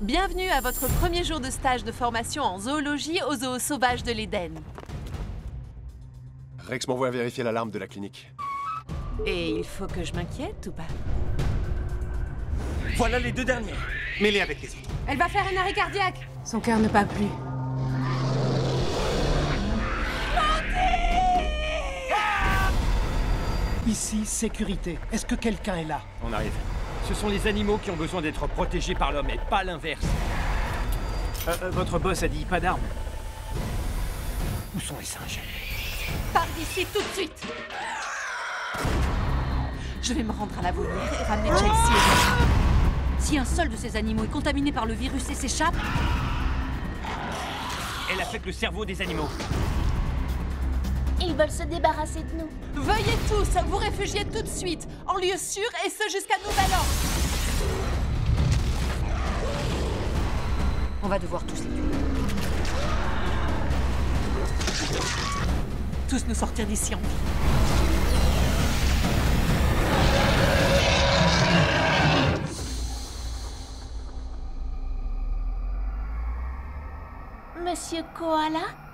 Bienvenue à votre premier jour de stage de formation en zoologie au zoo sauvage de l'Éden. Rex m'envoie vérifier l'alarme de la clinique. Et il faut que je m'inquiète ou pas? Voilà les deux dernières. Mêlez avec les autres. Elle va faire un arrêt cardiaque Son cœur ne bat plus. Ici, sécurité. Est-ce que quelqu'un est là? On arrive. Ce sont les animaux qui ont besoin d'être protégés par l'homme et pas l'inverse. Euh, euh, votre boss a dit pas d'armes. Où sont les singes Pars d'ici tout de suite Je vais me rendre à la volière et ramener Chelsea et Si un seul de ces animaux est contaminé par le virus et s'échappe, Elle affecte le cerveau des animaux. Ils veulent se débarrasser de nous. Veuillez tous vous réfugier tout de suite, en lieu sûr et ce jusqu'à nouvel ordre. Va devoir tous les tuer. Tous nous sortir d'ici en vie. Monsieur Koala?